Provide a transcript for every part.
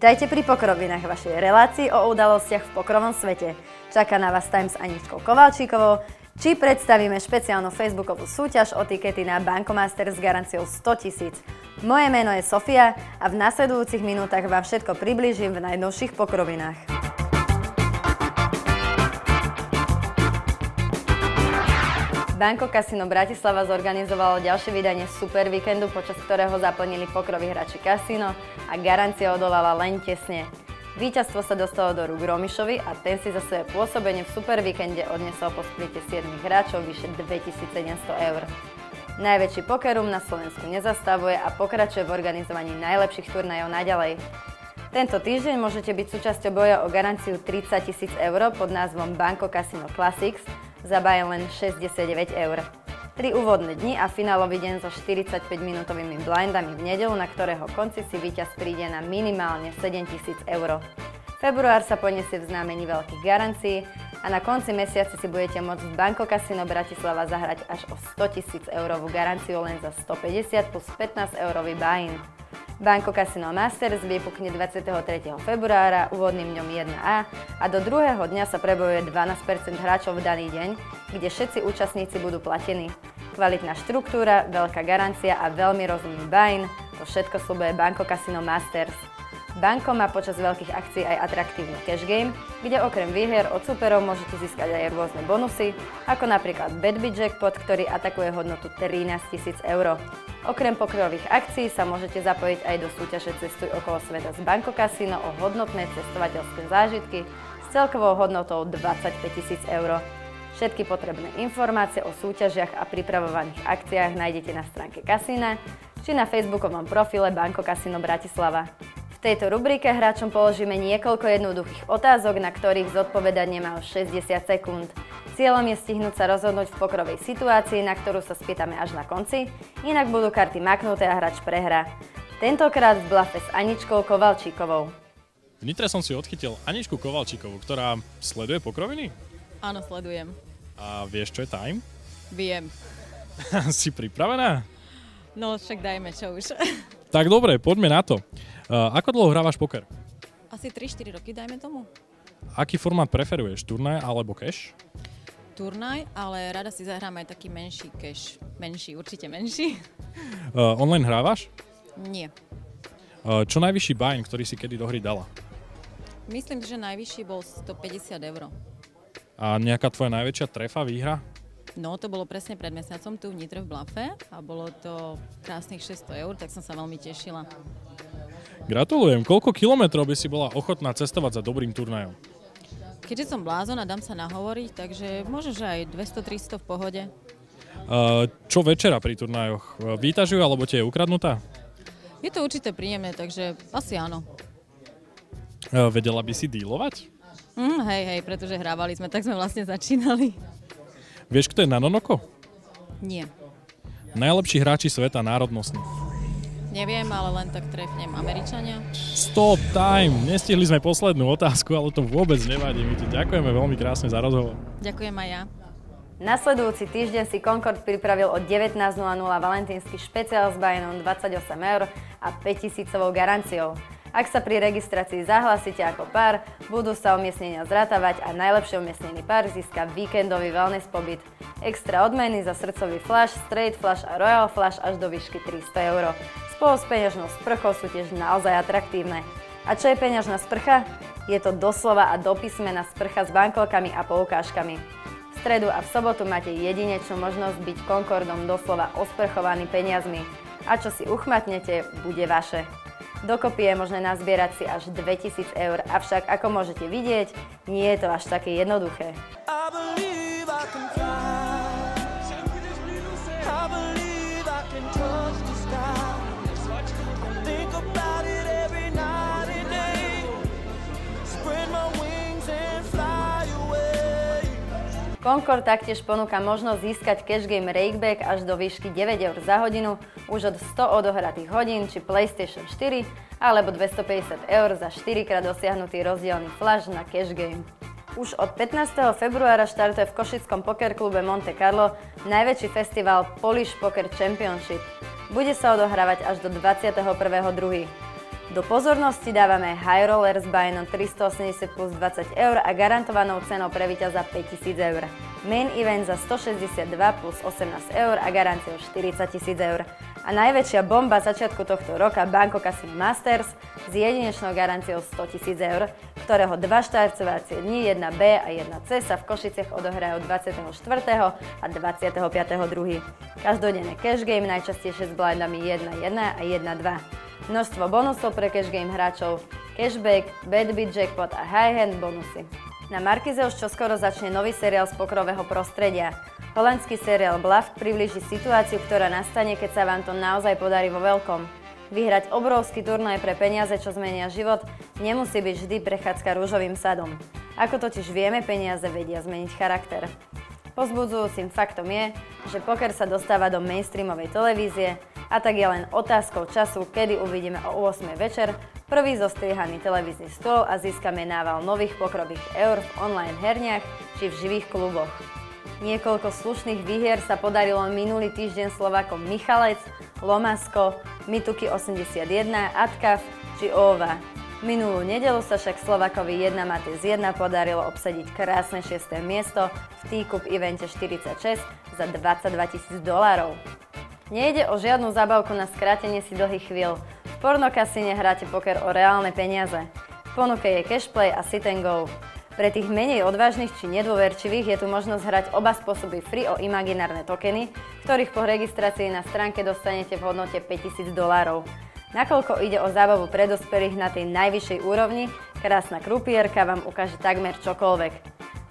Vítajte pri Pokrovinách, vašej relácii o udalostiach v pokrovom svete. Čaká na vás Time s Aničkou Kovalčíkovou, či predstavíme špeciálnu facebookovú súťaž o tikety na Bankomaster s garanciou 100 tisíc. Moje meno je Sofia a v nasledujúcich minútach vám všetko približím v najnovších pokrovinách. Banko Casino Bratislava zorganizovalo ďalšie vydanie Super Weekendu, počas ktorého zaplnili pokrovy hráči Casino a garancia odolala len tesne. Víťazstvo sa dostalo do rúk Romišovi a ten si za svoje pôsobenie v Super Weekende odnesol po splite 7 hráčov vyše 2700 eur. Najväčší pokerum na Slovensku nezastavuje a pokračuje v organizovaní najlepších turnajov naďalej. Tento týždeň môžete byť súčasťou boja o garanciu 30 000 eur pod názvom Banko Casino Classics, zabája len 69 eur. Tri úvodné dni a finálový deň so 45-minútovými blindami v nedelu, na ktorého konci si víťaz príde na minimálne 7000 eur. Február sa poniesie v znamení veľkých garancií a na konci mesiaca si budete môcť v Banko Casino Bratislava zahrať až o 100 000 eurovú garanciu len za 150 plus 15 eurový buy-in. Banko Casino Masters vypukne 23. februára úvodným dňom 1A a do druhého dňa sa prebojuje 12% hráčov v daný deň, kde všetci účastníci budú platení. Kvalitná štruktúra, veľká garancia a veľmi rozumný buy to všetko slúbuje Banko Casino Masters. Banko má počas veľkých akcií aj atraktívny cash game, kde okrem výhier od superov môžete získať aj rôzne bonusy, ako napríklad Badby Jackpot, ktorý atakuje hodnotu 13 000 eur. Okrem pokrových akcií sa môžete zapojiť aj do súťaže Cestuj okolo sveta z Banko Casino o hodnotné cestovateľské zážitky s celkovou hodnotou 25 tisíc eur. Všetky potrebné informácie o súťažiach a pripravovaných akciách nájdete na stránke kasína či na facebookovom profile Banko Casino Bratislava. V tejto rubrike hráčom položíme niekoľko jednoduchých otázok, na ktorých zodpovedať nemá 60 sekúnd. Cieľom je stihnúť sa rozhodnúť v pokrovej situácii, na ktorú sa spýtame až na konci, inak budú karty maknuté a hráč prehra. Tentokrát v blafe s Aničkou Kovalčíkovou. V Nitre som si odchytil Aničku Kovalčíkovú, ktorá sleduje pokroviny? Áno, sledujem. A vieš, čo je time? Viem. si pripravená? No, však dajme, čo už. tak dobre, poďme na to. Uh, ako dlho hrávaš poker? Asi 3-4 roky, dajme tomu. Aký formát preferuješ, turnaj alebo cash? turnaj, ale rada si zahrám aj taký menší cash. Menší, určite menší. Uh, online hrávaš? Nie. Uh, čo najvyšší buy ktorý si kedy do hry dala? Myslím, že najvyšší bol 150 eur. A nejaká tvoja najväčšia trefa, výhra? No, to bolo presne pred mesiacom tu v Nitre v Blafe a bolo to krásnych 600 eur, tak som sa veľmi tešila. Gratulujem. Koľko kilometrov by si bola ochotná cestovať za dobrým turnajom? Keďže som blázon a dám sa nahovoriť, takže že aj 200-300 v pohode. Uh, čo večera pri turnajoch? Vítaš ju alebo ti je ukradnutá? Je to určite príjemné, takže asi áno. Uh, vedela by si dílovať? Mm, hej, hej, pretože hrávali sme, tak sme vlastne začínali. Vieš, kto je Nanonoko? Nie. Najlepší hráči sveta národnostní. Neviem, ale len tak trefnem Američania. Stop time! Nestihli sme poslednú otázku, ale to vôbec nevadí. My ti ďakujeme veľmi krásne za rozhovor. Ďakujem aj ja. Nasledujúci týždeň si Concord pripravil od 19.00 valentínsky špeciál s bajenom 28 eur a 5000 garanciou. Ak sa pri registrácii zahlasíte ako pár, budú sa umiestnenia zratávať a najlepšie umiestnený pár získa víkendový wellness pobyt. Extra odmeny za srdcový flash, straight flash a royal flash až do výšky 300 eur. Spolu s peňažnou sprchou sú tiež naozaj atraktívne. A čo je peňažná sprcha? Je to doslova a do písmena sprcha s bankovkami a poukážkami. V stredu a v sobotu máte jedinečnú možnosť byť Concordom doslova osprchovaný peniazmi. A čo si uchmatnete, bude vaše. Dokopy je možné nazbierať si až 2000 eur, avšak ako môžete vidieť, nie je to až také jednoduché. Concord taktiež ponúka možnosť získať cash game Rakeback až do výšky 9 eur za hodinu už od 100 odohratých hodín či PlayStation 4 alebo 250 eur za 4 krát dosiahnutý rozdielný flash na cash game. Už od 15. februára štartuje v Košickom poker klube Monte Carlo najväčší festival Polish Poker Championship. Bude sa odohrávať až do 21.2. Do pozornosti dávame High Roller s Bajnom 380 plus 20 eur a garantovanou cenou pre víťaza 5000 eur. Main event za 162 plus 18 eur a garanciou 40 tisíc eur. A najväčšia bomba začiatku tohto roka Banco Casino Masters s jedinečnou garanciou 100 tisíc eur, ktorého dva štarcovacie dni 1B a 1C sa v Košiciach odohrajú 24. a 25.2. Každodenné cash game najčastejšie s blindami 1.1 a 1.2. Množstvo bonusov pre cash game hráčov, cashback, bad beat jackpot a high hand bonusy. Na Markize už čoskoro začne nový seriál z pokrového prostredia. Holandský seriál Bluff priblíži situáciu, ktorá nastane, keď sa vám to naozaj podarí vo veľkom. Vyhrať obrovský turnaj pre peniaze, čo zmenia život, nemusí byť vždy prechádzka rúžovým sadom. Ako totiž vieme, peniaze vedia zmeniť charakter. Pozbudzujúcim faktom je, že poker sa dostáva do mainstreamovej televízie a tak je len otázkou času, kedy uvidíme o 8 večer prvý zostriehaný televízny stôl a získame nával nových pokrových eur v online herniach či v živých kluboch. Niekoľko slušných výhier sa podarilo minulý týždeň Slovákom Michalec, Lomasko, Mituky 81, Atkav či Ova. Minulú nedelu sa však Slovakovi 1 Matez 1 podarilo obsadiť krásne 6. miesto v T-Cup evente 46 za 22 tisíc dolárov. Nejde o žiadnu zabavku na skrátenie si dlhých chvíľ. V pornokasine hráte poker o reálne peniaze. V ponuke je cashplay a sit and go. Pre tých menej odvážnych či nedôverčivých je tu možnosť hrať oba spôsoby free o imaginárne tokeny, ktorých po registrácii na stránke dostanete v hodnote 5000 dolárov. Nakoľko ide o zábavu pre dospelých na tej najvyššej úrovni, krásna krupierka vám ukáže takmer čokoľvek.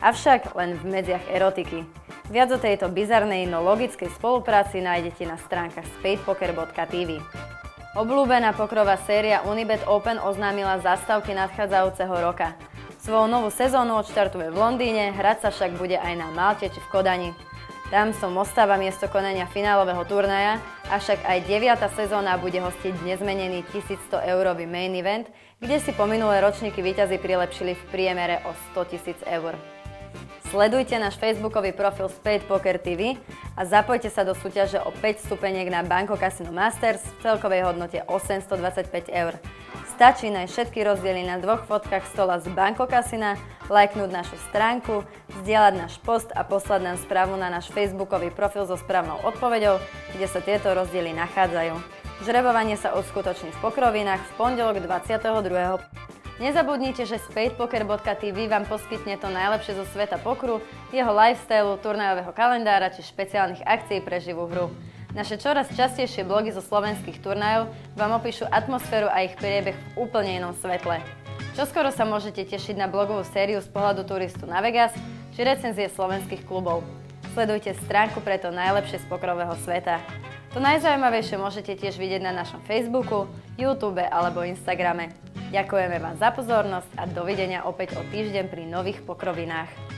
Avšak len v medziach erotiky. Viac o tejto bizarnej, no logickej spolupráci nájdete na stránkach spadepoker.tv. Obľúbená pokrová séria Unibet Open oznámila zastavky nadchádzajúceho roka. Svoju novú sezónu odštartuje v Londýne, hrať sa však bude aj na Malte či v Kodani. Tam som ostáva miesto konania finálového turnaja, avšak aj 9. sezóna bude hostiť nezmenený 1100 eurový main event, kde si po minulé ročníky výťazí prilepšili v priemere o 100 000 eur. Sledujte náš facebookový profil Spade Poker TV a zapojte sa do súťaže o 5 stupeniek na Banko Casino Masters v celkovej hodnote 825 eur. Stačí nájsť všetky rozdiely na dvoch fotkách stola z Banko Casina, lajknúť našu stránku, zdieľať náš post a poslať nám správu na náš facebookový profil so správnou odpoveďou, kde sa tieto rozdiely nachádzajú. Žrebovanie sa uskutoční v Pokrovinách v pondelok 22. Nezabudnite, že spadepoker.tv vám poskytne to najlepšie zo sveta pokru, jeho lifestylu, turnajového kalendára či špeciálnych akcií pre živú hru. Naše čoraz častejšie blogy zo slovenských turnajov vám opíšu atmosféru a ich priebeh v úplne inom svetle. Čoskoro sa môžete tešiť na blogovú sériu z pohľadu turistu na Vegas či recenzie slovenských klubov. Sledujte stránku pre to najlepšie z pokrového sveta. To najzaujímavejšie môžete tiež vidieť na našom Facebooku, YouTube alebo Instagrame. Ďakujeme vám za pozornosť a dovidenia opäť o týždeň pri nových pokrovinách.